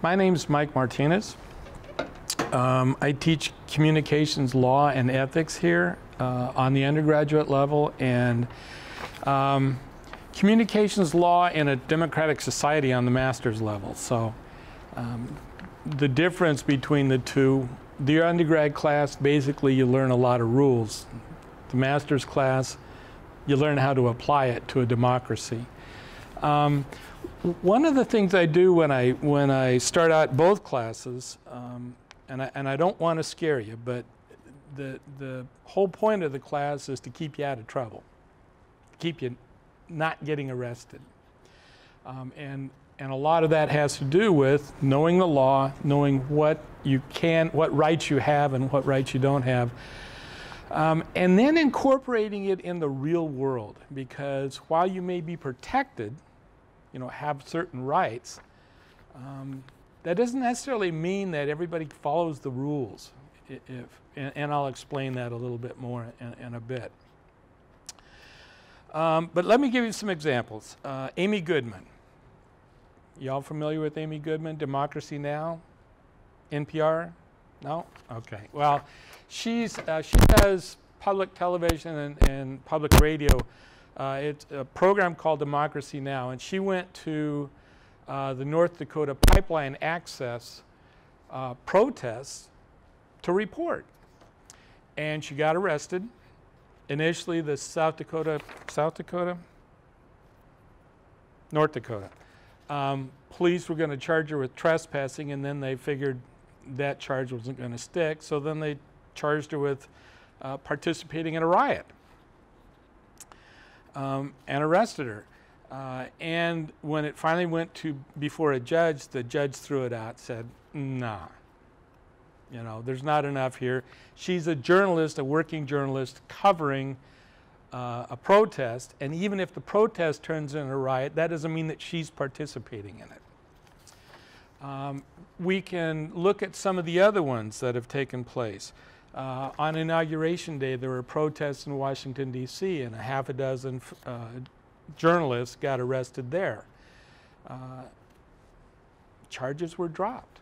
My name is Mike Martinez. Um, I teach communications law and ethics here uh, on the undergraduate level and um, communications law in a democratic society on the master's level. So um, the difference between the two, the undergrad class, basically you learn a lot of rules. The master's class, you learn how to apply it to a democracy. Um, one of the things I do when I, when I start out both classes um, and I, and I don't want to scare you, but the, the whole point of the class is to keep you out of trouble, keep you not getting arrested. Um, and, and a lot of that has to do with knowing the law, knowing what you can, what rights you have and what rights you don't have. Um, and then incorporating it in the real world, because while you may be protected, you know, have certain rights, um, that doesn't necessarily mean that everybody follows the rules, if, and, and I'll explain that a little bit more in, in a bit. Um, but let me give you some examples. Uh, Amy Goodman. Y'all familiar with Amy Goodman? Democracy Now? NPR? No? Okay. Well, she's, uh, she does public television and, and public radio. Uh, it's a program called Democracy Now! And she went to uh, the North Dakota pipeline access uh, protests to report. And she got arrested. Initially, the South Dakota, South Dakota? North Dakota. Um, police were going to charge her with trespassing, and then they figured that charge wasn't going to stick, so then they charged her with uh, participating in a riot um, and arrested her. Uh, and when it finally went to before a judge, the judge threw it out, said, nah, you know, there's not enough here. She's a journalist, a working journalist, covering uh, a protest, and even if the protest turns into a riot, that doesn't mean that she's participating in it. Um, we can look at some of the other ones that have taken place. Uh, on Inauguration Day, there were protests in Washington, D.C., and a half a dozen uh, journalists got arrested there. Uh, charges were dropped,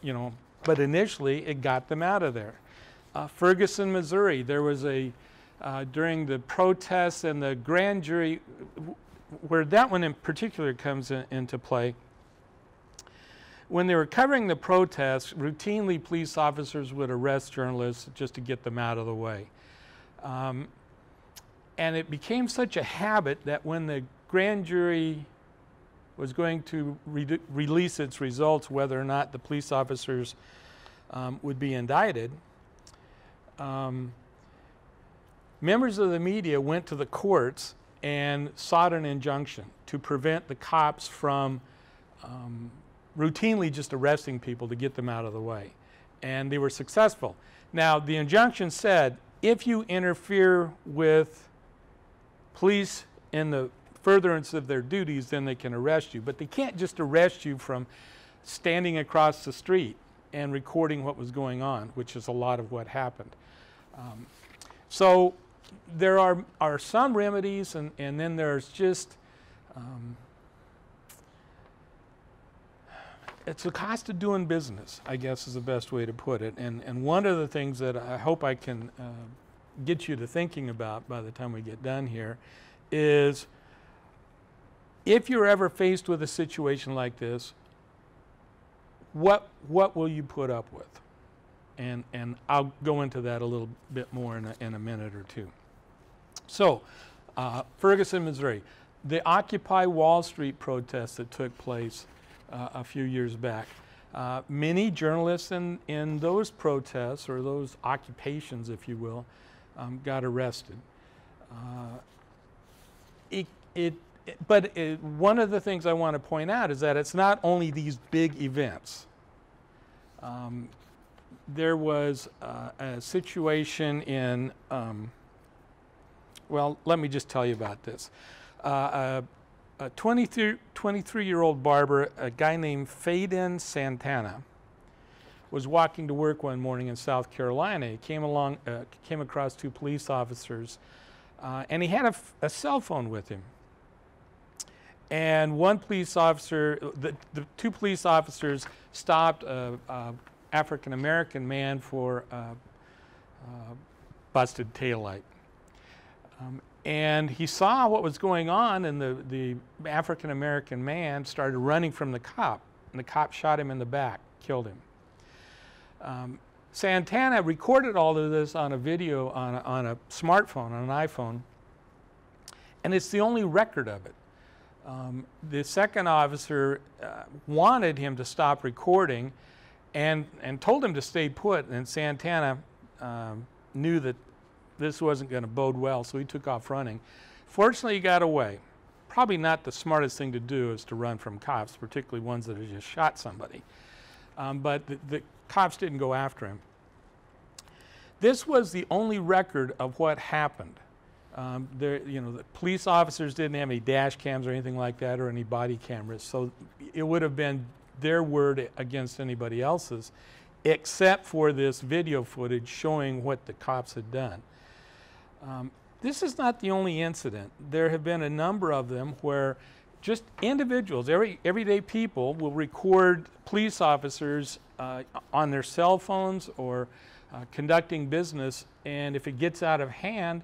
you know, but initially it got them out of there. Uh, Ferguson, Missouri, there was a, uh, during the protests and the grand jury, where that one in particular comes in, into play, when they were covering the protests, routinely police officers would arrest journalists just to get them out of the way. Um, and it became such a habit that when the grand jury was going to re release its results, whether or not the police officers um, would be indicted, um, members of the media went to the courts and sought an injunction to prevent the cops from um, routinely just arresting people to get them out of the way. And they were successful. Now, the injunction said if you interfere with police in the furtherance of their duties, then they can arrest you. But they can't just arrest you from standing across the street and recording what was going on, which is a lot of what happened. Um, so there are, are some remedies, and, and then there's just, um, it's the cost of doing business, I guess is the best way to put it. And, and one of the things that I hope I can uh, get you to thinking about by the time we get done here is if you're ever faced with a situation like this, what, what will you put up with? And, and I'll go into that a little bit more in a, in a minute or two. So, uh, Ferguson, Missouri, the Occupy Wall Street protests that took place uh, a few years back. Uh, many journalists in, in those protests, or those occupations, if you will, um, got arrested. Uh, it, it, but it, one of the things I want to point out is that it's not only these big events. Um, there was uh, a situation in, um, well, let me just tell you about this. Uh, a, a 23, 23 year old barber, a guy named Feidin Santana, was walking to work one morning in South Carolina. He came along, uh, came across two police officers, uh, and he had a, cell phone with him. and one police officer, the, the two police officers stopped a, a African American man for uh, uh, busted taillight. Um, and he saw what was going on, and the, the African American man started running from the cop, and the cop shot him in the back, killed him. Um, Santana recorded all of this on a video on a, on a smartphone, on an iPhone, and it's the only record of it. Um, the second officer uh, wanted him to stop recording and, and told him to stay put, and Santana um, knew that this wasn't going to bode well, so he took off running. Fortunately, he got away. Probably not the smartest thing to do is to run from cops, particularly ones that have just shot somebody. Um, but the, the cops didn't go after him. This was the only record of what happened. Um, there, you know, the police officers didn't have any dash cams or anything like that, or any body cameras, so it would have been their word against anybody else's, except for this video footage showing what the cops had done. Um, this is not the only incident. There have been a number of them where just individuals, every, everyday people, will record police officers uh, on their cell phones or uh, conducting business, and if it gets out of hand,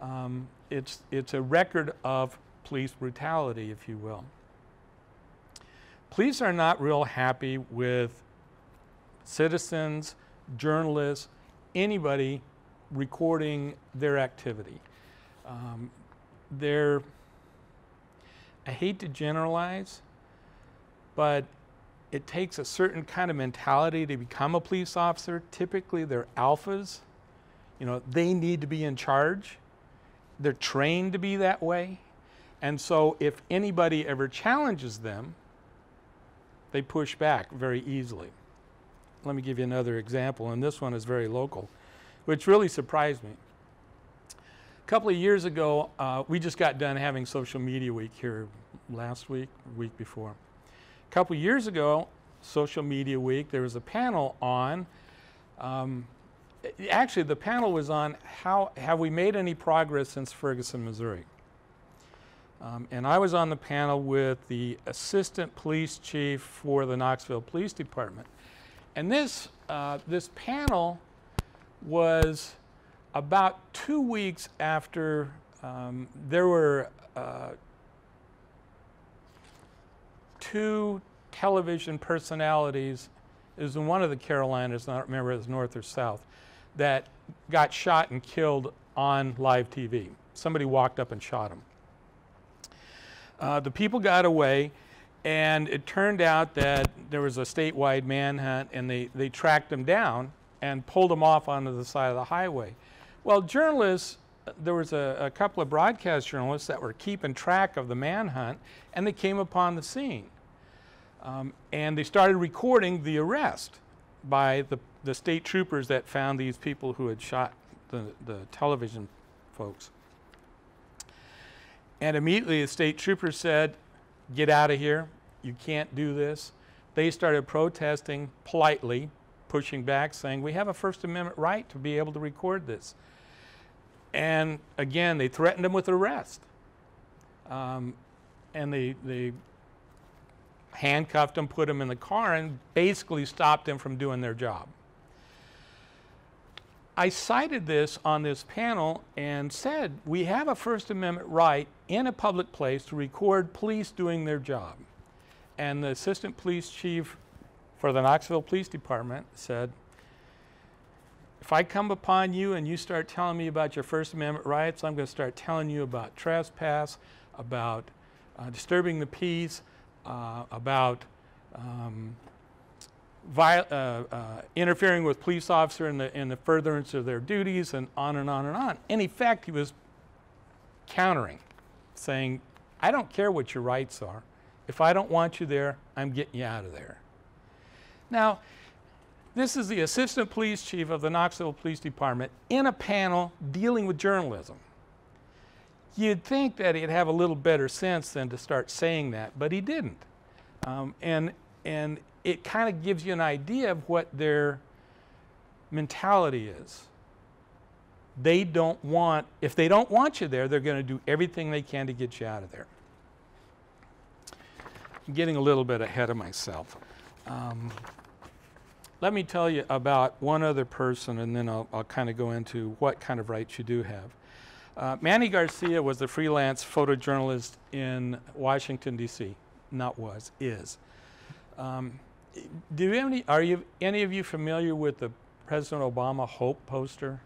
um, it's, it's a record of police brutality, if you will. Police are not real happy with citizens, journalists, anybody recording their activity. Um, they're, I hate to generalize, but it takes a certain kind of mentality to become a police officer. Typically, they're alphas. You know, they need to be in charge. They're trained to be that way. And so, if anybody ever challenges them, they push back very easily. Let me give you another example, and this one is very local, which really surprised me. A couple of years ago, uh, we just got done having social media week here last week, week before. A couple of years ago, social media week, there was a panel on. Um, actually, the panel was on how have we made any progress since Ferguson, Missouri. Um, and I was on the panel with the assistant police chief for the Knoxville Police Department. And this, uh, this panel was about two weeks after um, there were uh, two television personalities, it was in one of the Carolinas, I don't remember if it was north or south, that got shot and killed on live TV. Somebody walked up and shot them. Uh, the people got away, and it turned out that there was a statewide manhunt, and they, they tracked them down and pulled them off onto the side of the highway. Well, journalists, there was a, a couple of broadcast journalists that were keeping track of the manhunt, and they came upon the scene. Um, and they started recording the arrest by the, the state troopers that found these people who had shot the, the television folks. And immediately the state trooper said, Get out of here. You can't do this. They started protesting politely, pushing back, saying, We have a First Amendment right to be able to record this. And again, they threatened him with arrest. Um, and they, they handcuffed him, put him in the car, and basically stopped him from doing their job. I cited this on this panel and said we have a First Amendment right in a public place to record police doing their job. And the assistant police chief for the Knoxville Police Department said, if I come upon you and you start telling me about your First Amendment rights, I'm going to start telling you about trespass, about uh, disturbing the peace, uh, about um, uh, uh, interfering with police officer in the, in the furtherance of their duties and on and on and on. In effect, he was countering, saying, I don't care what your rights are. If I don't want you there, I'm getting you out of there. Now, this is the assistant police chief of the Knoxville Police Department in a panel dealing with journalism. You'd think that he'd have a little better sense than to start saying that, but he didn't. Um, and, and it kind of gives you an idea of what their mentality is. They don't want, if they don't want you there, they're going to do everything they can to get you out of there. I'm getting a little bit ahead of myself. Um, let me tell you about one other person, and then I'll, I'll kind of go into what kind of rights you do have. Uh, Mannie Garcia was a freelance photojournalist in Washington, D.C. Not was, is. Um, do any, are you, any of you familiar with the President Obama Hope poster?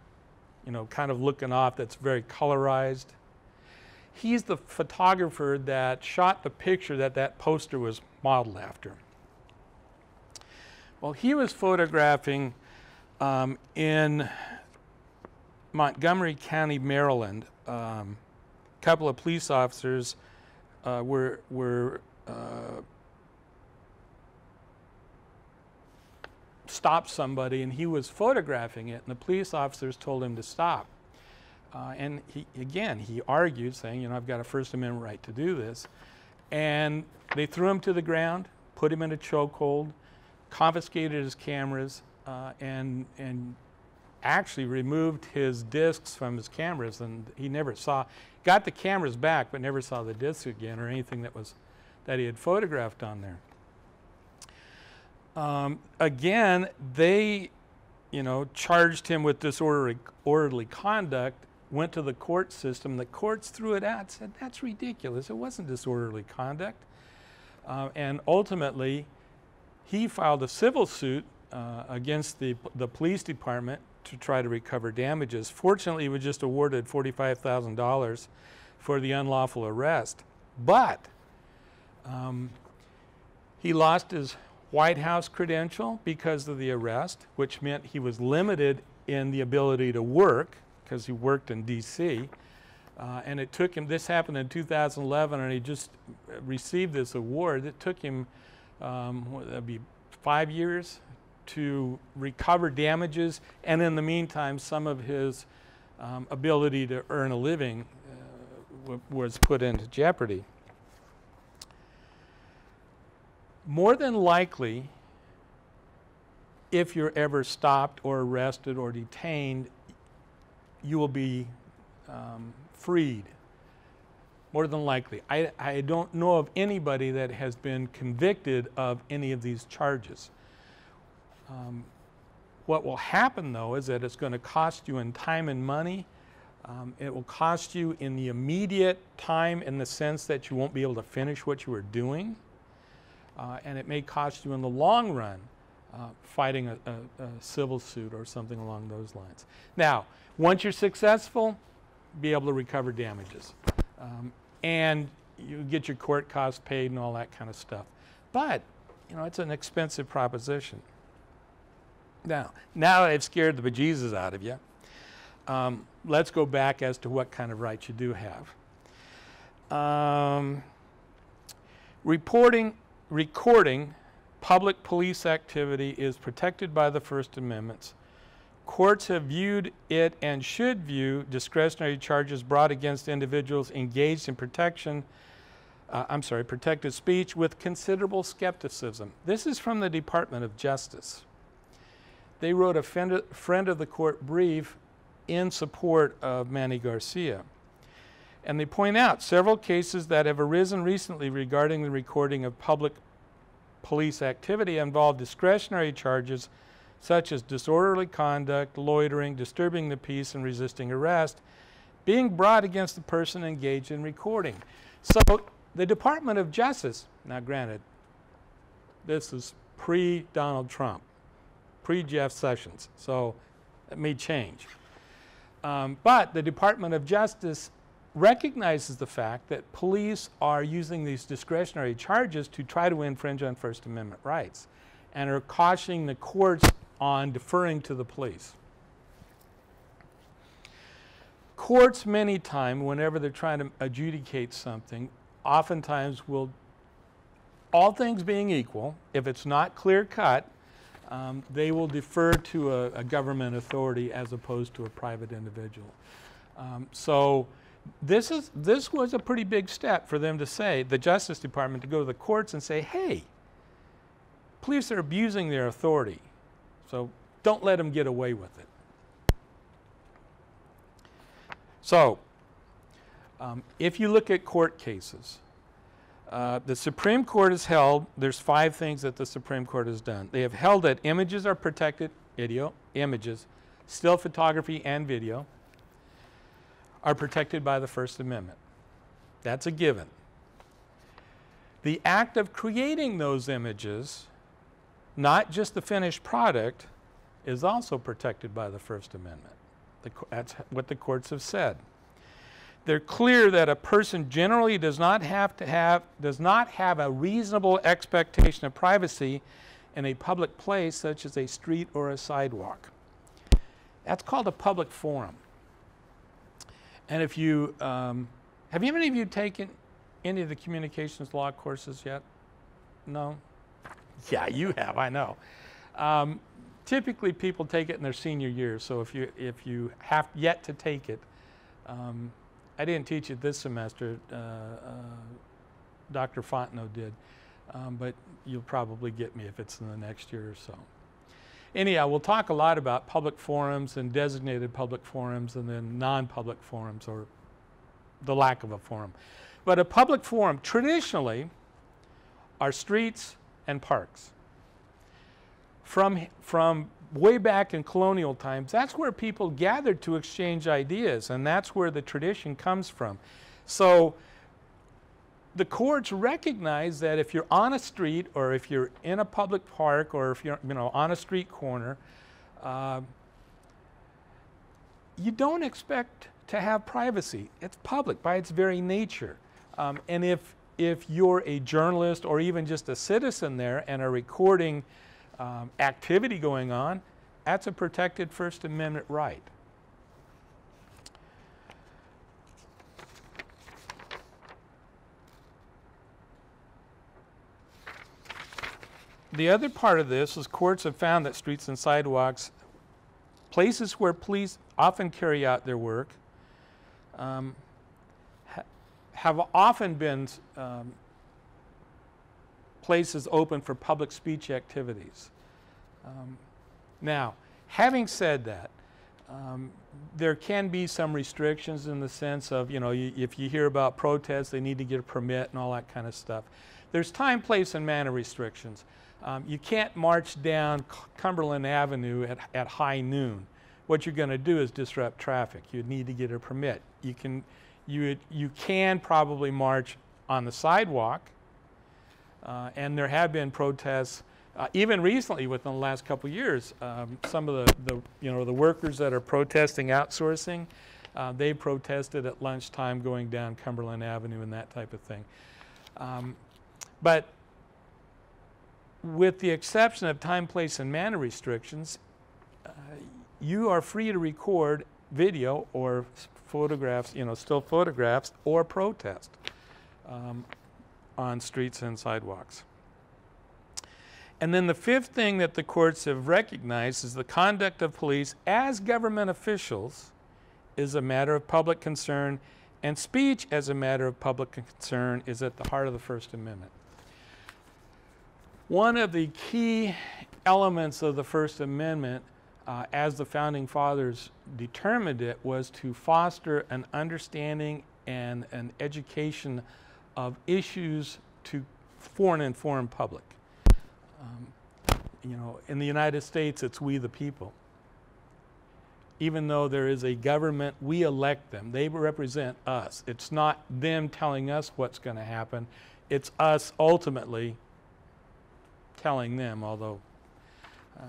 You know, kind of looking off that's very colorized. He's the photographer that shot the picture that that poster was modeled after. Well, he was photographing um, in Montgomery County, Maryland. A um, couple of police officers uh, were, were uh, stopped somebody and he was photographing it and the police officers told him to stop. Uh, and he, again, he argued saying, you know, I've got a First Amendment right to do this. And they threw him to the ground, put him in a chokehold, confiscated his cameras, uh, and, and actually removed his discs from his cameras. And he never saw, got the cameras back, but never saw the discs again or anything that was, that he had photographed on there. Um, again, they, you know, charged him with disorderly orderly conduct, went to the court system. The courts threw it out, said that's ridiculous. It wasn't disorderly conduct. Uh, and ultimately, he filed a civil suit uh, against the, the police department to try to recover damages. Fortunately, he was just awarded $45,000 for the unlawful arrest. But um, he lost his White House credential because of the arrest, which meant he was limited in the ability to work because he worked in D.C. Uh, and it took him, this happened in 2011, and he just received this award. It took him, um, that'd be five years to recover damages, and in the meantime, some of his um, ability to earn a living uh, was put into jeopardy more than likely, if you're ever stopped or arrested or detained, you will be um, freed. More than likely. I, I don't know of anybody that has been convicted of any of these charges. Um, what will happen though is that it's going to cost you in time and money. Um, it will cost you in the immediate time in the sense that you won't be able to finish what you were doing uh, and it may cost you in the long run uh, fighting a, a, a, civil suit or something along those lines. Now, once you're successful, be able to recover damages. Um, and you get your court costs paid and all that kind of stuff. But, you know, it's an expensive proposition. Now, now I've scared the bejesus out of you, um, let's go back as to what kind of rights you do have. Um, reporting recording public police activity is protected by the First Amendment. Courts have viewed it and should view discretionary charges brought against individuals engaged in protection, uh, I'm sorry, protected speech with considerable skepticism. This is from the Department of Justice. They wrote a friend of the court brief in support of Mannie Garcia. And they point out several cases that have arisen recently regarding the recording of public police activity involve discretionary charges such as disorderly conduct, loitering, disturbing the peace, and resisting arrest being brought against the person engaged in recording. So the Department of Justice, now granted, this is pre Donald Trump, pre Jeff Sessions, so it may change. Um, but the Department of Justice recognizes the fact that police are using these discretionary charges to try to infringe on First Amendment rights and are cautioning the courts on deferring to the police. Courts, many times, whenever they're trying to adjudicate something, oftentimes will, all things being equal, if it's not clear cut, um, they will defer to a, a, government authority as opposed to a private individual. Um, so this, is, this was a pretty big step for them to say, the Justice Department, to go to the courts and say, hey, police are abusing their authority, so don't let them get away with it. So, um, if you look at court cases, Uh, the Supreme Court has held, there's five things that the Supreme Court has done. They have held that images are protected, video, images, still photography and video, are protected by the First Amendment. That's a given. The act of creating those images, not just the finished product, is also protected by the First Amendment. That's what the courts have said. They're clear that a person generally does not have to have does not have a reasonable expectation of privacy in a public place such as a street or a sidewalk. That's called a public forum. And if you um, have any of you taken any of the communications law courses yet? No? Yeah, you have, I know. Um, typically people take it in their senior year, so if you, if you have yet to take it, um, I didn't teach it this semester, uh, uh, Dr. Fontenot did, um, but you'll probably get me if it's in the next year or so. Anyhow, we'll talk a lot about public forums and designated public forums and then non-public forums or the lack of a forum. But a public forum traditionally are streets and parks. From, from way back in colonial times, that's where people gathered to exchange ideas, and that's where the tradition comes from. So the courts recognize that if you're on a street or if you're in a public park or if you're you know, on a street corner, uh, you don't expect to have privacy. It's public by its very nature. Um, and if, if you're a journalist or even just a citizen there and are recording um, activity going on, that's a protected First Amendment right. The other part of this is courts have found that streets and sidewalks, places where police often carry out their work, um, have often been um, places open for public speech activities. Um, now, having said that, um, there can be some restrictions in the sense of, you know, you, if you hear about protests, they need to get a permit and all that kind of stuff. There's time, place, and manner restrictions. Um, you can't march down Cumberland Avenue at, at high noon. What you're going to do is disrupt traffic. You need to get a permit. You can you, you can probably march on the sidewalk, uh, and there have been protests, uh, even recently within the last couple years. Um, some of the, the, you know, the workers that are protesting outsourcing, uh, they protested at lunchtime going down Cumberland Avenue and that type of thing. Um, but with the exception of time, place, and manner restrictions, uh, you are free to record video or photographs, you know, still photographs or protest um, on streets and sidewalks. And then the fifth thing that the courts have recognized is the conduct of police as government officials is a matter of public concern, and speech as a matter of public concern is at the heart of the First Amendment. One of the key elements of the First Amendment uh, as the founding fathers determined it, was to foster an understanding and an education of issues to foreign and foreign public. Um, you know, in the United States, it's we the people. Even though there is a government, we elect them. They represent us. It's not them telling us what's going to happen. It's us ultimately telling them, although uh,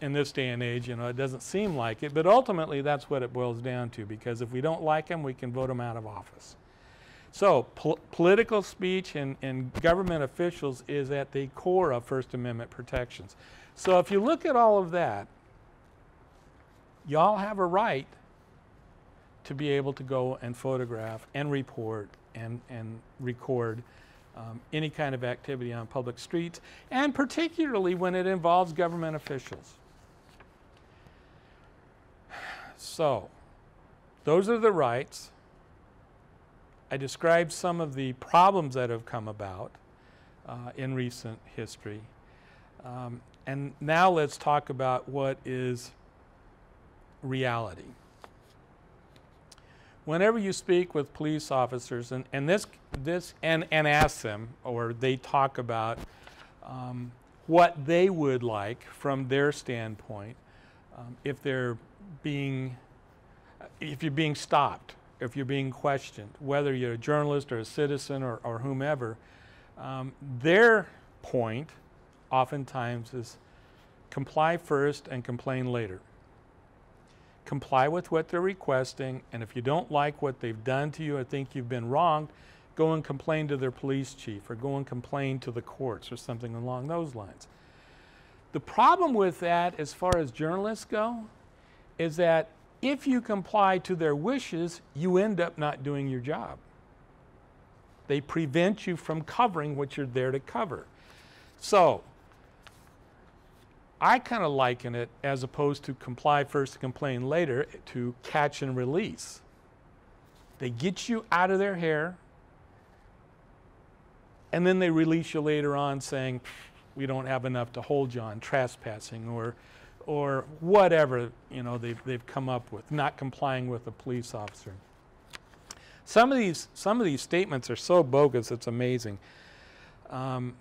in this day and age, you know, it doesn't seem like it, but ultimately that's what it boils down to because if we don't like them, we can vote them out of office. So pol political speech and, and government officials is at the core of First Amendment protections. So if you look at all of that, y'all have a right to be able to go and photograph and report and, and record um, any kind of activity on public streets, and particularly when it involves government officials. So, those are the rights. I described some of the problems that have come about uh, in recent history. Um, and now let's talk about what is reality. whenever you speak with police officers and, and this this and, and ask them or they talk about um, what they would like from their standpoint um, if they're being if you're being stopped if you're being questioned whether you're a journalist or a citizen or, or whomever um, their point oftentimes is comply first and complain later comply with what they're requesting, and if you don't like what they've done to you or think you've been wronged, go and complain to their police chief or go and complain to the courts or something along those lines. The problem with that, as far as journalists go, is that if you comply to their wishes, you end up not doing your job. They prevent you from covering what you're there to cover. So, I kind of liken it as opposed to comply first complain later to catch and release. They get you out of their hair and then they release you later on saying, we don't have enough to hold you on trespassing or, or whatever you know, they've, they've come up with, not complying with a police officer. Some of these, some of these statements are so bogus, it's amazing. Um,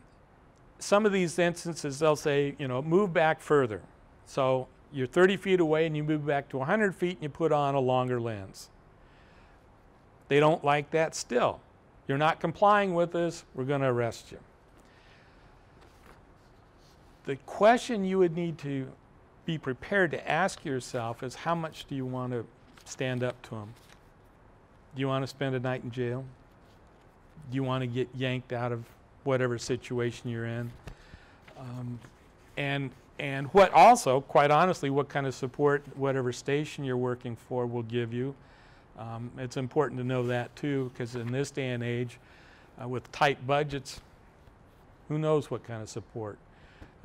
some of these instances, they'll say, you know, move back further. So you're 30 feet away and you move back to 100 feet and you put on a longer lens. They don't like that still. You're not complying with this, we're going to arrest you. The question you would need to be prepared to ask yourself is how much do you want to stand up to them? Do you want to spend a night in jail? Do you want to get yanked out of whatever situation you're in. Um, and, and what also, quite honestly, what kind of support whatever station you're working for will give you. Um, it's important to know that too, because in this day and age, uh, with tight budgets, who knows what kind of support.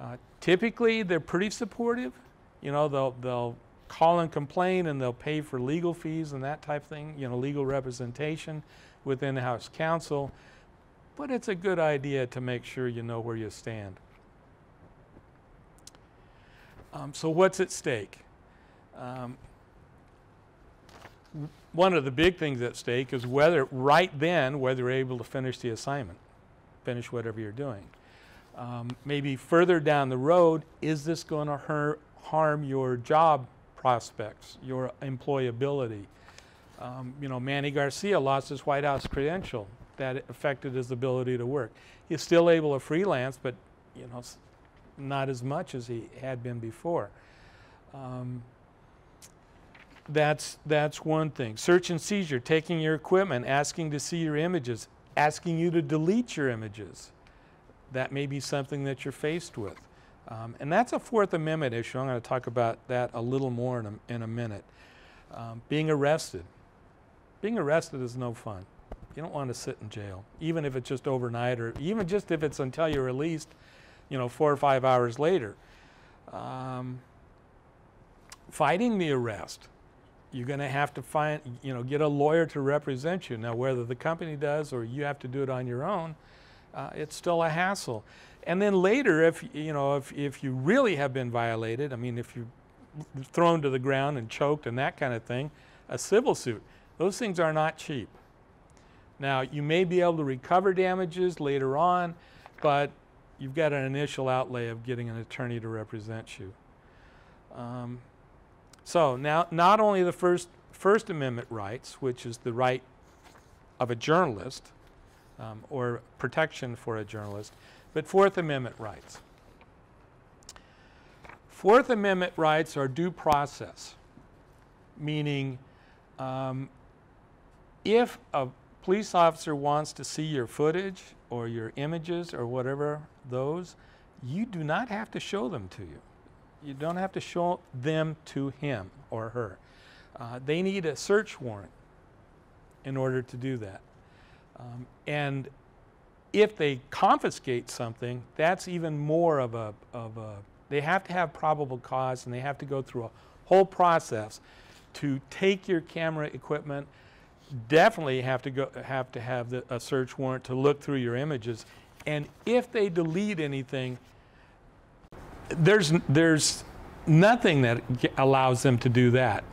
Uh, typically, they're pretty supportive. You know, they'll, they'll call and complain and they'll pay for legal fees and that type of thing, you know, legal representation within the House Counsel but it's a good idea to make sure you know where you stand. Um, so what's at stake? Um, one of the big things at stake is whether, right then, whether you're able to finish the assignment, finish whatever you're doing. Um, maybe further down the road, is this going to harm your job prospects, your employability? Um, you know, Mannie Garcia lost his White House credential that affected his ability to work. He's still able to freelance, but you know, not as much as he had been before. Um, that's that's one thing. Search and seizure, taking your equipment, asking to see your images, asking you to delete your images. That may be something that you're faced with. Um, and that's a Fourth Amendment issue. I'm going to talk about that a little more in a, in a minute. Um, being arrested. Being arrested is no fun. You don't want to sit in jail, even if it's just overnight or even just if it's until you're released, you know, four or five hours later. Um, fighting the arrest, you're going to have to find, you know, get a lawyer to represent you. Now, whether the company does or you have to do it on your own, uh, it's still a hassle. And then later, if you know, if if you really have been violated, I mean, if you're thrown to the ground and choked and that kind of thing, a civil suit, those things are not cheap. Now, you may be able to recover damages later on, but you've got an initial outlay of getting an attorney to represent you. Um, so now, not only the first First Amendment rights, which is the right of a journalist um, or protection for a journalist, but Fourth Amendment rights. Fourth Amendment rights are due process, meaning um, if a police officer wants to see your footage or your images or whatever those, you do not have to show them to you. You don't have to show them to him or her. Uh, they need a search warrant in order to do that. Um, and if they confiscate something, that's even more of a, of a, they have to have probable cause and they have to go through a whole process to take your camera equipment definitely have to go have to have the, a search warrant to look through your images. And if they delete anything, there's there's nothing that allows them to do that.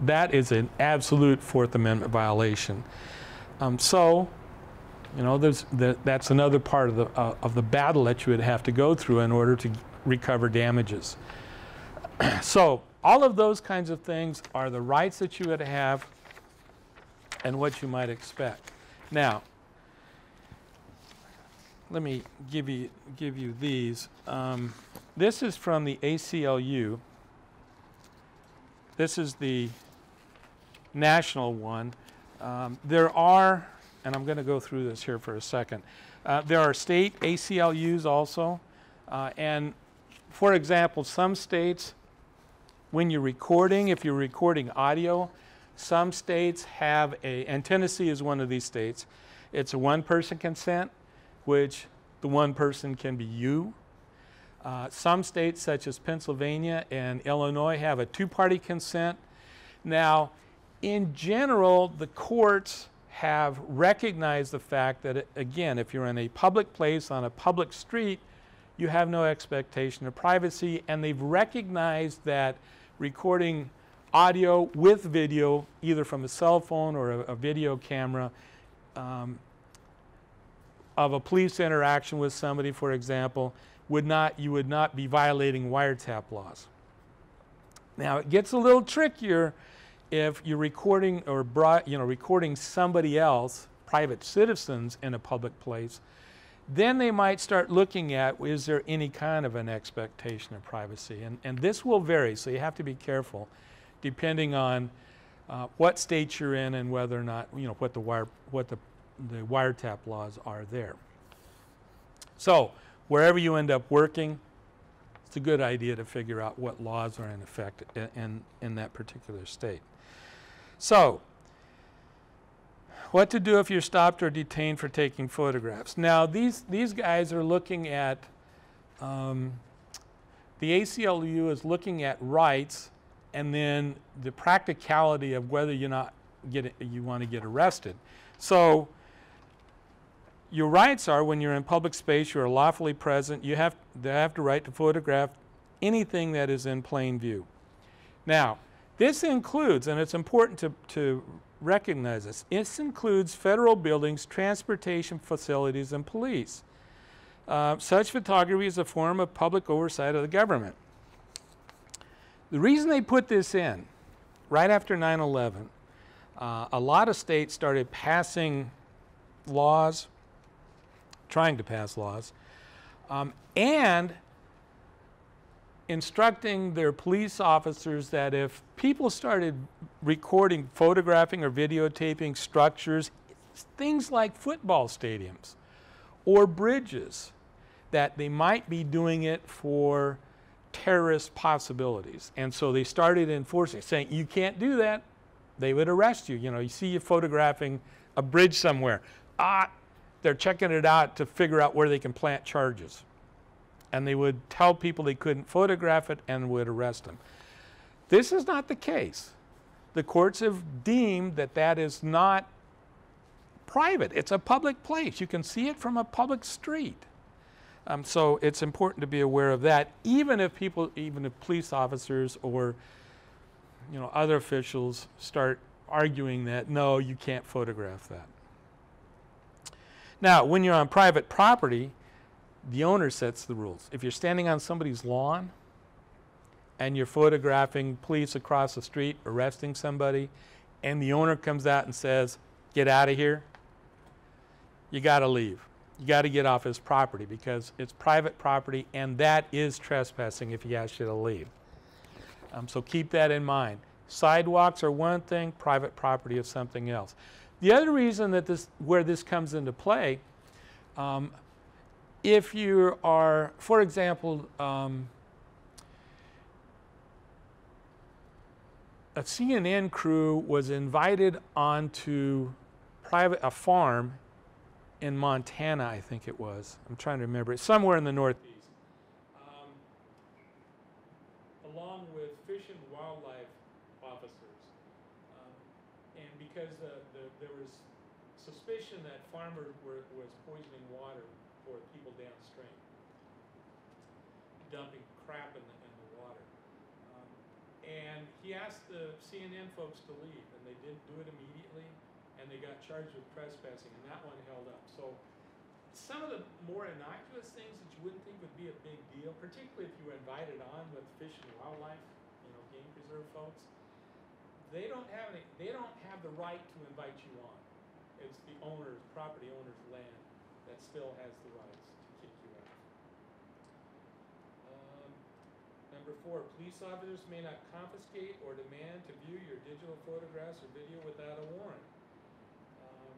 that is an absolute Fourth Amendment violation. Um, so, you know, there's, the, that's another part of the, uh, of the battle that you would have to go through in order to recover damages. so, all of those kinds of things are the rights that you would have and what you might expect. Now, let me give you, give you these. Um, this is from the ACLU. This is the national one. Um, there are, and I'm going to go through this here for a second. Uh, there are state ACLUs also. Uh, and for example, some states, when you're recording, if you're recording audio, some states have a, and Tennessee is one of these states, it's a one person consent which the one person can be you. Uh, some states, such as Pennsylvania and Illinois, have a two party consent. Now, in general, the courts have recognized the fact that, again, if you're in a public place on a public street, you have no expectation of privacy, and they've recognized that recording audio with video, either from a cell phone or a, a video camera, um, of a police interaction with somebody, for example, would not, you would not be violating wiretap laws. Now, it gets a little trickier if you're recording or you know, recording somebody else, private citizens in a public place, then they might start looking at is there any kind of an expectation of privacy? And, and this will vary, so you have to be careful depending on uh, what state you're in and whether or not, you know, what the, wire, what the the wiretap laws are there. So wherever you end up working, it's a good idea to figure out what laws are in effect in, in, in that particular state. So, what to do if you're stopped or detained for taking photographs. Now, these, these guys are looking at, um, the ACLU is looking at rights and then the practicality of whether you're not get you want to get arrested. So, your rights are when you're in public space, you're lawfully present, you have, they have the right to photograph anything that is in plain view. Now, this includes, and it's important to, to recognize this, this includes federal buildings, transportation facilities, and police. Uh, such photography is a form of public oversight of the government. The reason they put this in, right after 9 11, uh, a lot of states started passing laws trying to pass laws, um, and instructing their police officers that if people started recording, photographing, or videotaping structures, things like football stadiums or bridges, that they might be doing it for terrorist possibilities. And so they started enforcing, saying, you can't do that. They would arrest you. You know, you see you photographing a bridge somewhere. Ah, they're checking it out to figure out where they can plant charges. And they would tell people they couldn't photograph it and would arrest them. This is not the case. The courts have deemed that that is not private. It's a public place. You can see it from a public street. Um, so it's important to be aware of that, even if people, even if police officers or you know other officials start arguing that no, you can't photograph that. Now, when you're on private property, the owner sets the rules. If you're standing on somebody's lawn and you're photographing police across the street arresting somebody, and the owner comes out and says, Get out of here, you got to leave. You got to get off his property because it's private property and that is trespassing if he asks you to leave. Um, so keep that in mind. Sidewalks are one thing, private property is something else. The other reason that this, where this comes into play, um, if you are, for example, um, a CNN crew was invited onto private a farm in Montana, I think it was. I'm trying to remember. It's somewhere in the Northeast. Um, along with fish and wildlife officers, um, and because uh, there was suspicion that farmers were, was poisoning water for people downstream, dumping crap in the, in the water. Um, And he asked the CNN folks to leave, and they didn't do it immediately, and they got charged with trespassing, and that one held up. So some of the more innocuous things that you wouldn't think would be a big deal, particularly if you were invited on with Fish and Wildlife, you know, game preserve folks, they don't have any, they don't have the right to invite you on. It's the owner's, property owner's land that still has the rights to kick you out. Um, Number four, police officers may not confiscate or demand to view your digital photographs or video without a warrant. Um,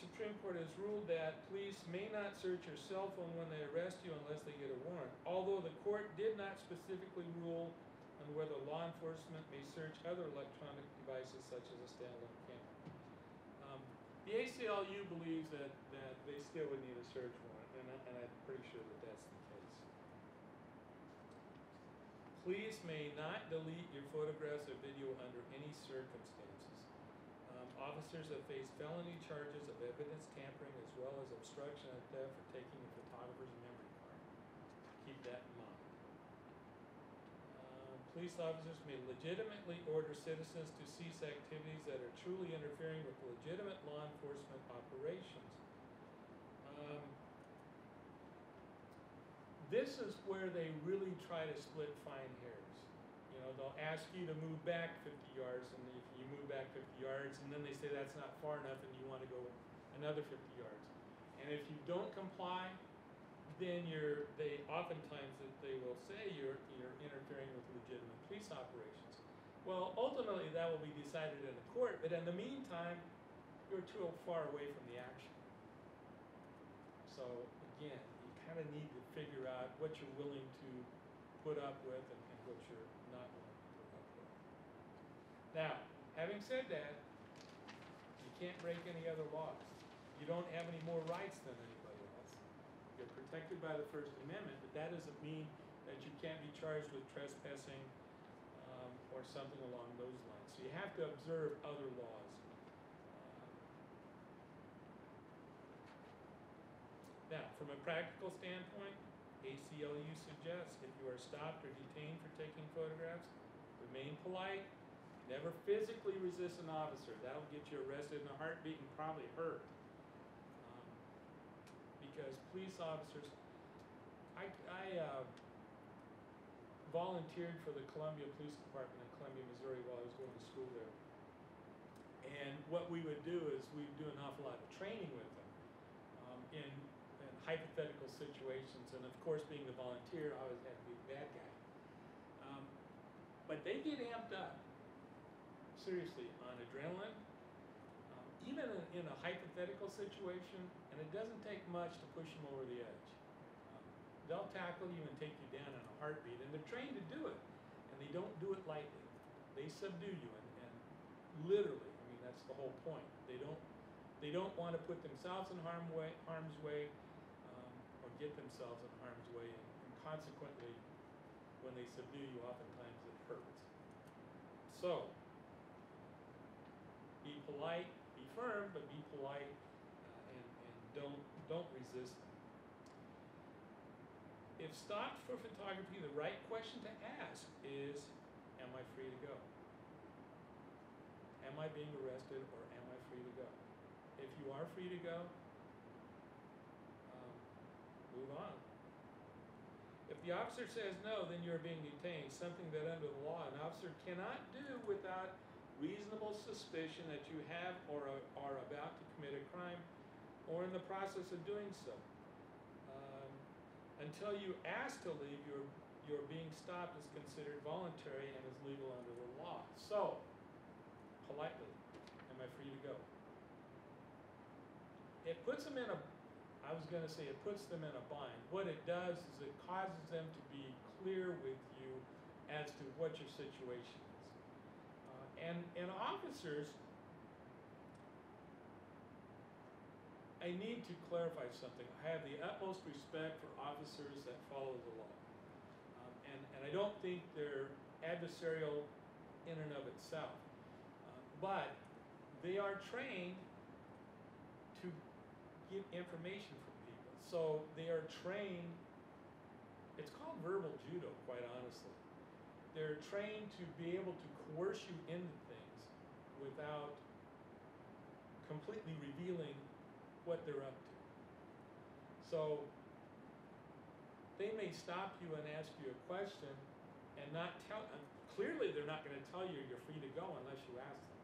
Supreme Court has ruled that police may not search your cell phone when they arrest you unless they get a warrant. Although the court did not specifically rule on whether law enforcement may search other electronic devices such as a standalone camera. Um, The ACLU believes that, that they still would need a search warrant, and, I- and I'm pretty sure that that's the case. Police may not delete your photographs or video under any circumstances. Um, officers have faced felony charges of evidence tampering as well as obstruction and theft for taking a photographer's memory card. Keep that in mind. Um, Police officers may legitimately order citizens to cease activities that are truly interfering with legitimate law enforcement operations. Um, This is where they really try to split fine hairs. You know, they'll ask you to move back fifty yards, and if you move back fifty yards, and then they say that's not far enough, and you wanna go another fifty yards. And if you don't comply, then you're, they, oftentimes, they will say you're, you're interfering with legitimate police operations. Well, ultimately, that will be decided in the court, but in the meantime, you're too far away from the action. So, again, you kinda need to figure out what you're willing to put up with and, and what you're not willing to put up with. Now, having said that, you can't break any other laws. You don't have any more rights than anybody else. You're protected by the First Amendment, but that doesn't mean that you can't be charged with trespassing, um, or something along those lines. So you have to observe other laws. Now, from a practical standpoint, ACLU suggests if you are stopped or detained for taking photographs, remain polite, never physically resist an officer. That'll get you arrested in a heartbeat and probably hurt. Um, Because police officers, I, I, uh, volunteered for the Columbia Police Department in Columbia, Missouri while I was going to school there. And what we would do is we would do an awful lot of training with them um, in hypothetical situations. And of course, being the volunteer, I always had to be the bad guy. Um, but they get amped up, seriously, on adrenaline. Um, even in, in a hypothetical situation, and it doesn't take much to push them over the edge. Um, they'll tackle you and take you down in a heartbeat, and they're trained to do it, and they don't do it lightly. They subdue you, and, and literally, I mean, that's the whole point. They don't, they don't want to put themselves in harm way, harm's way, get themselves in harm's way, and, and consequently, when they subdue you, oftentimes it hurts. So, be polite, be firm, but be polite, uh, and, and don't, don't resist them. If stopped for photography, the right question to ask is, am I free to go? Am I being arrested or am I free to go? If you are free to go, move on. If the officer says no, then you're being detained, something that under the law an officer cannot do without reasonable suspicion that you have or are- about to commit a crime or in the process of doing so. Um, Until you ask to leave, your, your being stopped is considered voluntary and is legal under the law. So, politely, am I free to go? It puts them in a, I was gonna say, it puts them in a bind. What it does is it causes them to be clear with you as to what your situation is. Uh, And, and officers, I need to clarify something. I have the utmost respect for officers that follow the law. Um, And, and I don't think they're adversarial in and of itself. Uh, But they are trained to get information from people. So they are trained, it's called verbal judo, quite honestly. they're trained to be able to coerce you into things without completely revealing what they're up to. So they may stop you and ask you a question and not tell, uh, clearly they're not gonna tell you you're free to go unless you ask them.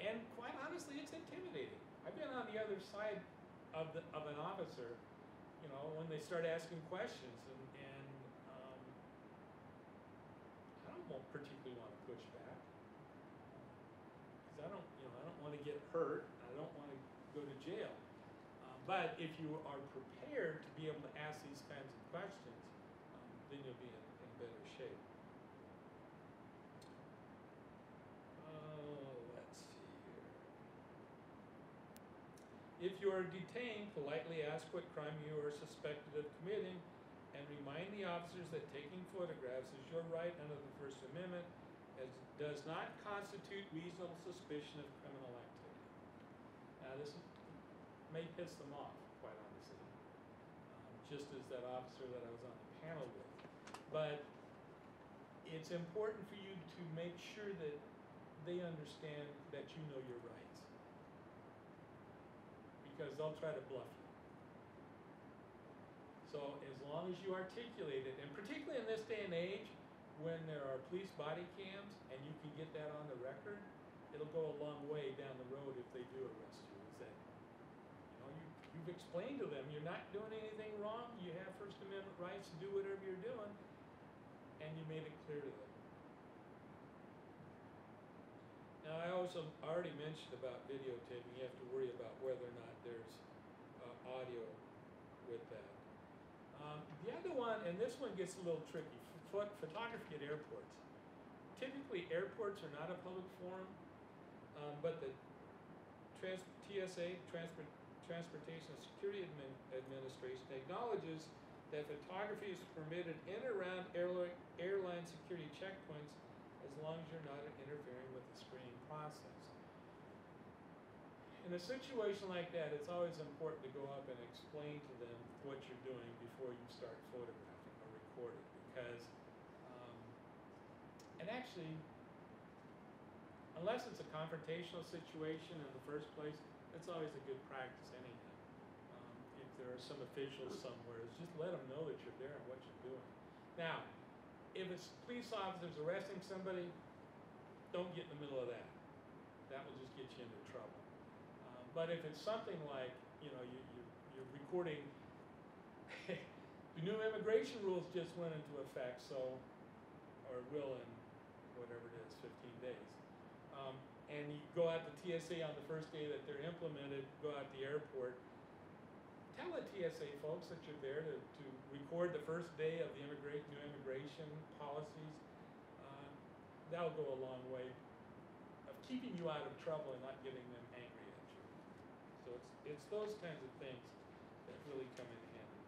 And quite honestly, it's intimidating. I've been on the other side of the, of an officer, you know, when they start asking questions and, and, um, I don't particularly wanna push back. Cause I don't, you know, I don't wanna get hurt, I don't wanna go to jail. Um, But if you are prepared to be able to ask these kinds of questions, um, then you'll be in, in better shape. Uh, let's see here. If you are detained, politely ask what crime you are suspected of committing and remind the officers that taking photographs is your right under the First Amendment as does not constitute reasonable suspicion of criminal activity. Now, this may piss them off, quite honestly, um, just as that officer that I was on the panel with. But it's important for you to make sure that they understand that you know your rights. Because they'll try to bluff you. So as long as you articulate it, and particularly in this day and age, when there are police body cams and you can get that on the record, it'll go a long way down the road if they do arrest you, is that, you know, you, you've explained to them, you're not doing anything wrong, you have First Amendment rights to do whatever you're doing, and you made it clear to them. Now, I also already mentioned about videotaping, you have to worry about whether or not there's, uh, audio with that. Um, the other one, and this one gets a little tricky, pho- photography at airports. Typically, airports are not a public forum, um, but the trans- TSA, Transport, Transportation Security Admin- Administration acknowledges that photography is permitted in and around airline, airline security checkpoints as long as you're not interfering with the screening process. In a situation like that, it's always important to go up and explain to them what you're doing before you start photographing or recording, because, um, and actually, unless it's a confrontational situation in the first place, it's always a good practice anyhow. Um, if there are some officials somewhere, just let them know that you're there and what you're doing. Now, if it's police officers arresting somebody, don't get in the middle of that. That will just get you into trouble. Um, But if it's something like, you know, you, you, you're recording, the new immigration rules just went into effect, so, or will in whatever it is, fifteen days. Um, and you go out to TSA on the first day that they're implemented, go out to the airport, tell the TSA folks that you're there to, to record the first day of the immigrate, new immigration policies. Uh, That'll go a long way keeping you out of trouble and not getting them angry at you. So it's, it's those kinds of things that really come in handy.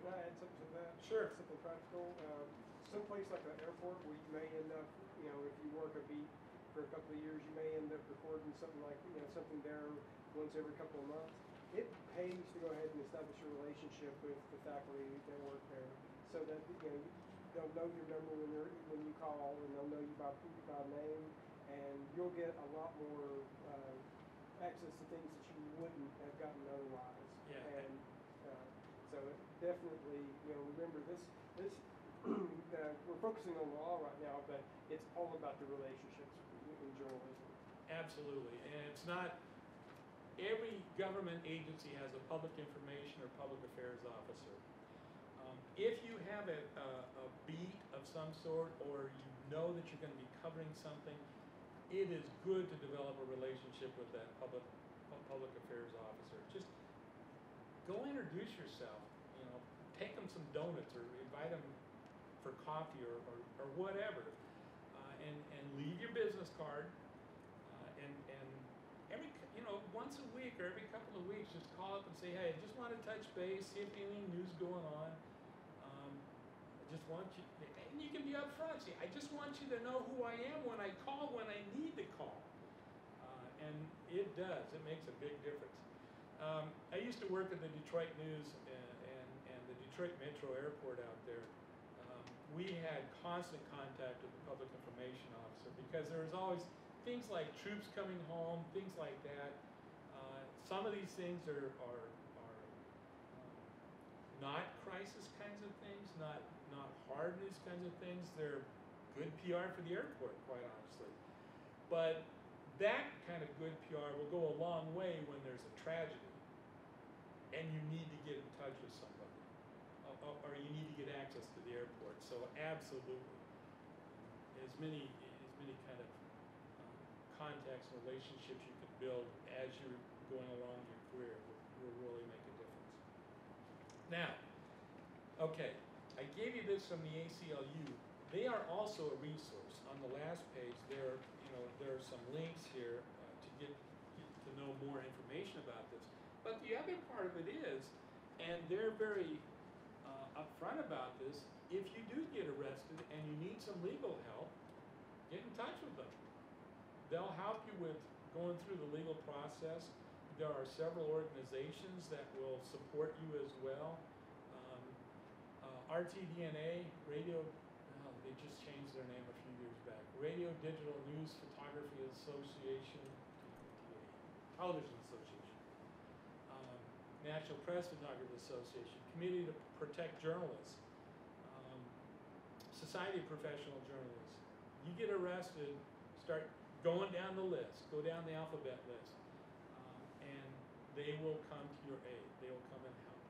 Can I add something to that? Sure. Something practical. Um, Someplace like an airport where you may end up, you know, if you work a beat for a couple of years, you may end up recording something like, you know, something there once every couple of months. It pays to go ahead and establish a relationship with the faculty that work there so that, you know, they'll know your number when when you call and they'll know you by, by name and you'll get a lot more, uh, access to things that you wouldn't have gotten otherwise. Yeah. And, uh, so definitely, you know, remember this, this, uh, we're focusing on the law right now, but it's all about the relationships in journalism. Absolutely, and it's not, every government agency has a public information or public affairs officer. Um, If you have a, a, a beat of some sort, or you know that you're gonna be covering something, it is good to develop a relationship with that public, public affairs officer. Just go introduce yourself, you know, take them some donuts, or invite them for coffee, or, or, or whatever. Uh, and, and leave your business card, uh, and, and every, you know, once a week or every couple of weeks, just call up and say, hey, I just want to touch base, see if any new's going on. Um, I just want you, and you can be upfront, see, I just want you to know who I am when I call, when I need to call. Uh, and it does, it makes a big difference. Um, I used to work at the Detroit News and, and, and the Detroit Metro Airport out there. Um, we had constant contact with the public information officer because there was always things like troops coming home, things like that. Uh, some of these things are, are, are um, not crisis kinds of things, not, not hard news kinds of things. They're good PR for the airport, quite honestly. But that kind of good PR will go a long way when there's a tragedy and you need to get in touch with somebody, or, you need to get access to the airport. So absolutely, as many as many kind of um, contacts and relationships you can build as you're going along your career will, will really make a difference. Now, okay, I gave you this from the ACLU. They are also a resource. On the last page, there, know, there are some links here uh, to get, to know more information about this. But the other part of it is, and they're very uh, upfront about this, if you do get arrested and you need some legal help, get in touch with them. They'll help you with going through the legal process. There are several organizations that will support you as well. Um, uh, RTDNA, Radio, well, they just changed their name a few years back. Radio Digital News Photography Association, Television Association, um, National Press Photography Association, Committee to Protect Journalists, um, Society of Professional Journalists. You get arrested, start going down the list, go down the alphabet list, um, and they will come to your aid. They will come and help.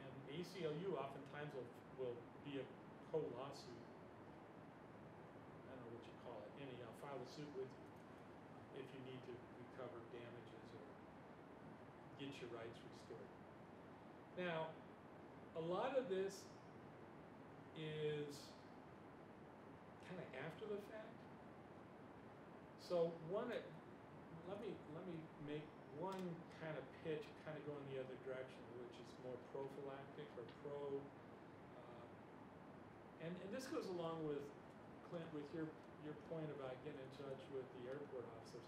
And ACLU oftentimes will, will be a co-lawsuit. I don't know what you call it. Anyhow, file a suit with you if you need to recover damages or get your rights restored. Now, a lot of this is kind of after the fact. So one, let me let me make one kind of pitch, kind of go in the other direction, which is more prophylactic or pro. Uh, and and this goes along with Clint with your your point about getting in touch with the airport officers.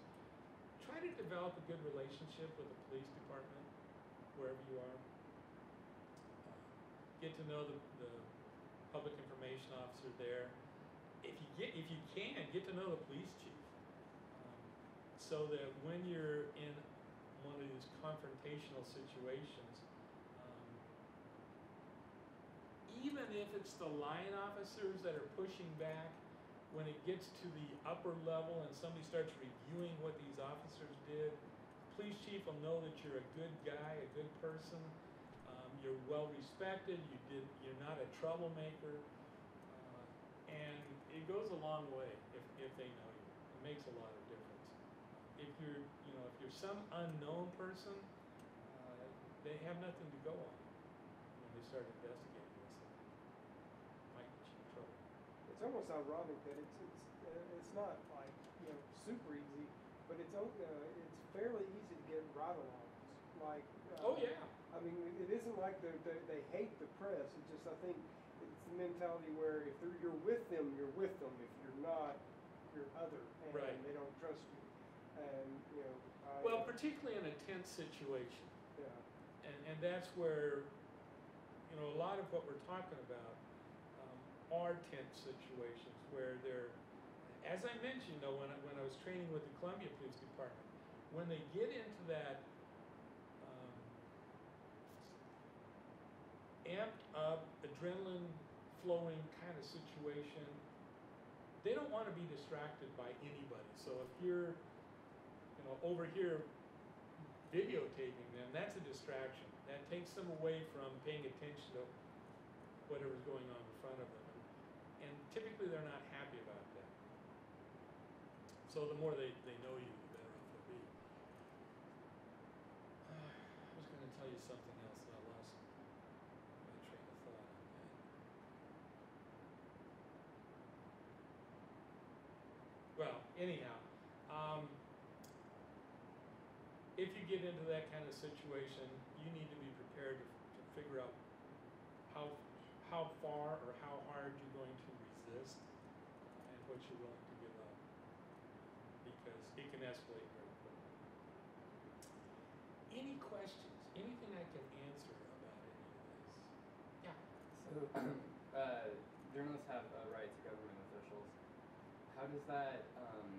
Try to develop a good relationship with the police department wherever you are. Uh, get to know the, the public information officer there. If you get, if you can, get to know the police chief, um, so that when you're in one of these confrontational situations, um, even if it's the line officers that are pushing back, when it gets to the upper level and somebody starts reviewing what these officers did, the police chief will know that you're a good guy, a good person. Um, you're well respected. You did. You're not a troublemaker, uh, and it goes a long way if, if they know you. It makes a lot of difference. If you're, you know, if you're some unknown person, uh, they have nothing to go on when they start investigating this. Might get you in trouble. It's almost ironic that it's, it's, uh, it's not like, you know, super easy, but it's, uh, it's fairly easy to get ride-alongs, like. uh, Oh yeah. I mean, it isn't like they're, they, they hate the press, it's just, I think, it's the mentality where if you're with them, you're with them, if you're not, you're other, Right. and they don't trust you, and, you know, I. Well, particularly in a tense situation. Yeah, And, and that's where, you know, a lot of what we're talking about are tense situations where they're, as I mentioned though, when I, when I was training with the Columbia Police Department, when they get into that um, amped up, adrenaline flowing kind of situation, they don't want to be distracted by anybody. So if you're, you know, over here videotaping them, that's a distraction. That takes them away from paying attention to whatever's going on in front of them. Typically they're not happy about that. So the more they, they know you, the better off they'll be. I was going to tell you something else that I lost my train of thought on that. Well, anyhow, um, if you get into that kind of situation, you need to be prepared to, to figure out how, how far or how hard resist and what you're willing to give up. Because it can escalate very quickly. Any questions? Anything I can answer about any of this? Yeah. So, uh, journalists have a right to government officials. How does that um,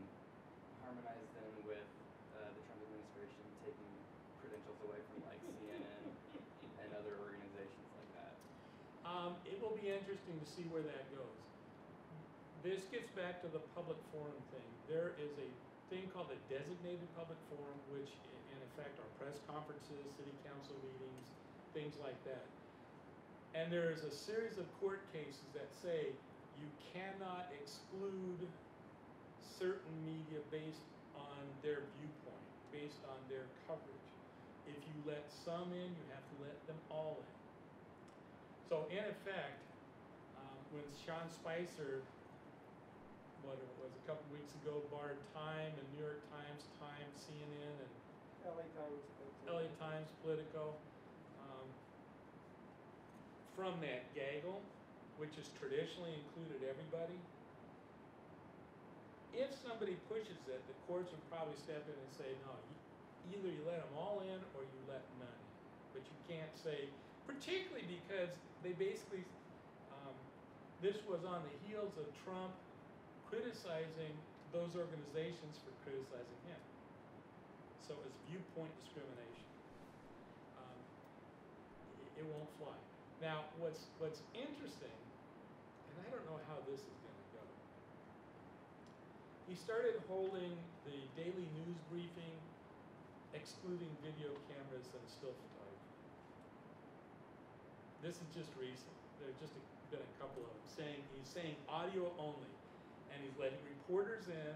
harmonize then with uh, the Trump administration taking credentials away from like CNN and other organizations like that? Um, it will be interesting to see where that goes. This gets back to the public forum thing. There is a thing called a designated public forum, which in effect are press conferences, city council meetings, things like that. And there is a series of court cases that say you cannot exclude certain media based on their viewpoint, based on their coverage. If you let some in, you have to let them all in. So in effect, um, when Sean Spicer, what it was, a couple weeks ago, barred Time and New York Times, Time, CNN, and LA Times. LA Times, Politico, um, from that gaggle, which has traditionally included everybody. If somebody pushes it, the courts would probably step in and say, no, you- either you let them all in or you let none in. But you can't say, particularly because they basically, um, this was on the heels of Trump criticizing those organizations for criticizing him. So it's viewpoint discrimination. Um, it, it won't fly. Now, what's what's interesting, and I don't know how this is going to go. He started holding the daily news briefing, excluding video cameras and still photography. This is just recent. There have just been a couple of them saying he's saying audio only, and he's letting reporters in,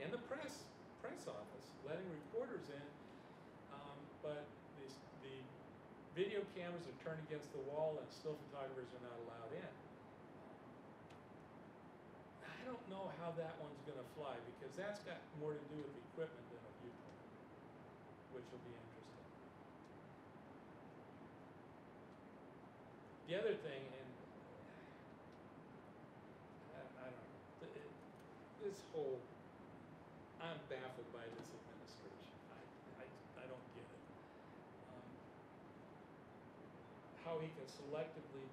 in the press press office, letting reporters in, um, but the, the video cameras are turned against the wall and still photographers are not allowed in. I don't know how that one's gonna fly, because that's got more to do with equipment than a viewpoint, which will be interesting. The other thing, and I, I don't know, th- it- this whole, I'm baffled by this administration. I, I, I don't get it. Um, How he can selectively,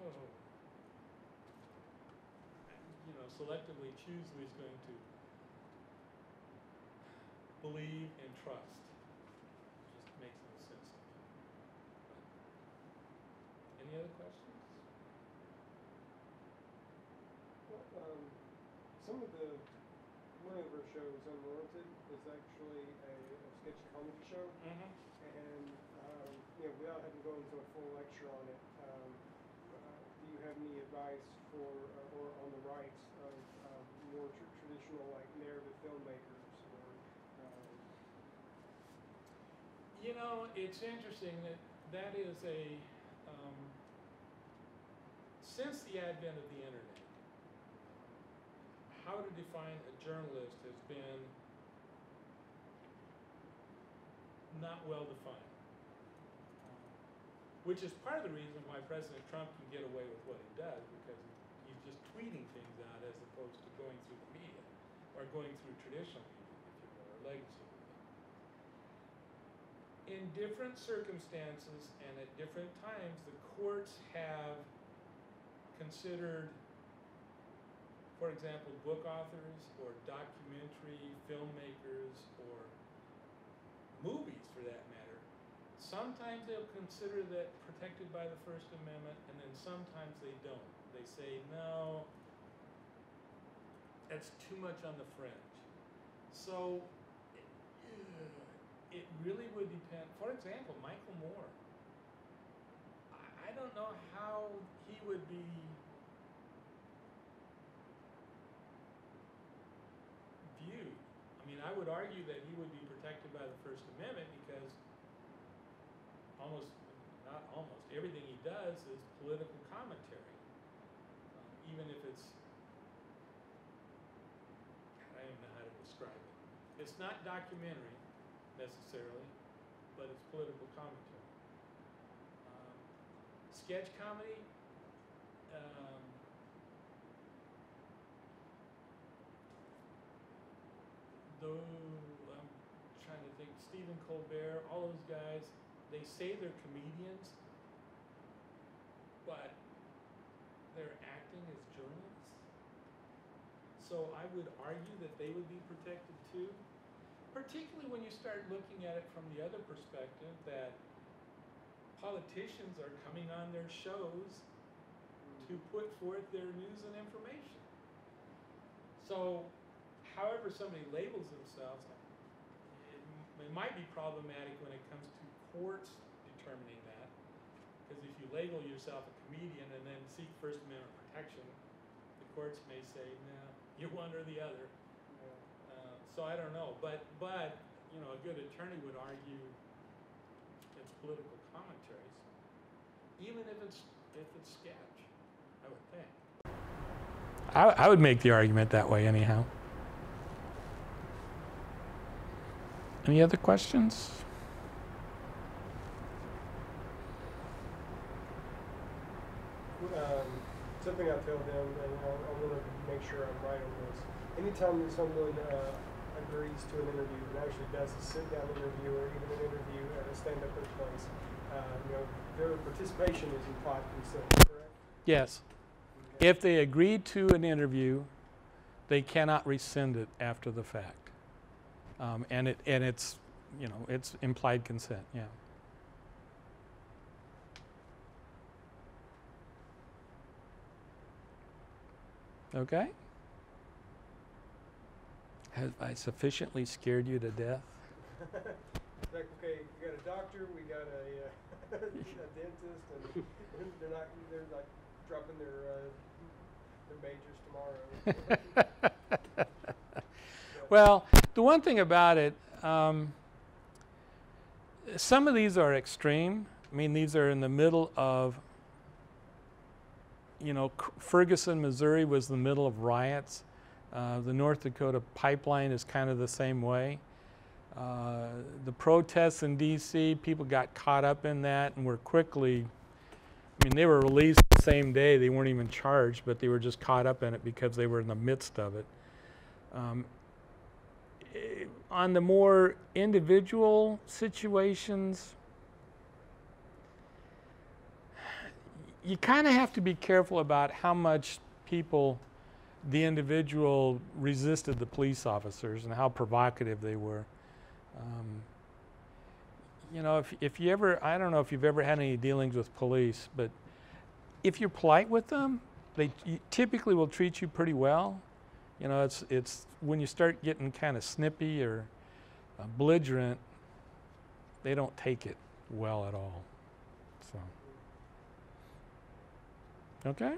oh, you know, selectively choose who he's going to believe and trust. Just makes no sense to me. Any other questions? Well, um, some of the, one of our shows, Unwarranted, is actually a, a sketch comedy show. Mm-hmm. And, um, you know, without having to go into lecture on it, um, uh, do you have any advice for, uh, or on the rights of, um, more tr- traditional, like narrative filmmakers or, um, You know, it's interesting that that is a, um, since the advent of the internet, how to define a journalist has been not well defined. Which is part of the reason why President Trump can get away with what he does, because he's just tweeting things out as opposed to going through the media, or going through traditional media, if you will, or legacy media in different circumstances and at different times, the courts have considered, for example, book authors or documentary filmmakers or movies for that matter. Sometimes they'll consider that protected by the First Amendment, and then sometimes they don't. They say, no, that's too much on the fringe. So, it really would depend. For example, Michael Moore. I, I don't know how he would be viewed. I mean, I would argue that he would be protected by the First Amendment because almost, not almost, everything he does is political commentary. Um, even if it's, I don't even know how to describe it. It's not documentary necessarily, but it's political commentary. Um, sketch comedy, um, though I'm trying to think, Stephen Colbert, all those guys, they say they're comedians, but they're acting as journalists. so I would argue that they would be protected too. Particularly when you start looking at it from the other perspective that politicians are coming on their shows to put forth their news and information. So, however somebody labels themselves, it, it might be problematic when it comes to courts determining that. Because if you label yourself a comedian and then seek First Amendment protection, the courts may say, no, you're one or the other. So I don't know, but, but, you know, a good attorney would argue it's political commentaries, even if it's, if it's sketch, I would think. I, I would make the argument that way anyhow. Any other questions? Um, something I tell them, and I, I want to make sure I'm right on this. Anytime that someone uh, agrees to an interview and actually does a sit-down interview or even an interview at a stand-up place, uh, you know, their participation is implied consent, correct? Yes. Okay. If they agree to an interview, they cannot rescind it after the fact. Um, and it, and it's, you know, it's implied consent, yeah. Okay? Have I sufficiently scared you to death? Like, okay, we got a doctor, we got a, uh, a dentist, and they're not, they're like dropping their, uh, their majors tomorrow. Well, the one thing about it, um, some of these are extreme. I mean, these are in the middle of, you know, C- Ferguson, Missouri was the middle of riots. Uh, the North Dakota pipeline is kind of the same way. Uh, the protests in D.C., people got caught up in that and were quickly, I mean, they were released the same day. They weren't even charged, but they were just caught up in it because they were in the midst of it. Um, on the more individual situations, you kind of have to be careful about how much people, the individual, resisted the police officers and how provocative they were. Um, you know, if, if you ever, I don't know if you've ever had any dealings with police, but if you're polite with them, they typically will treat you pretty well. You know, it's it's when you start getting kind of snippy or uh, belligerent, they don't take it well at all. So, okay.